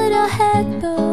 little head though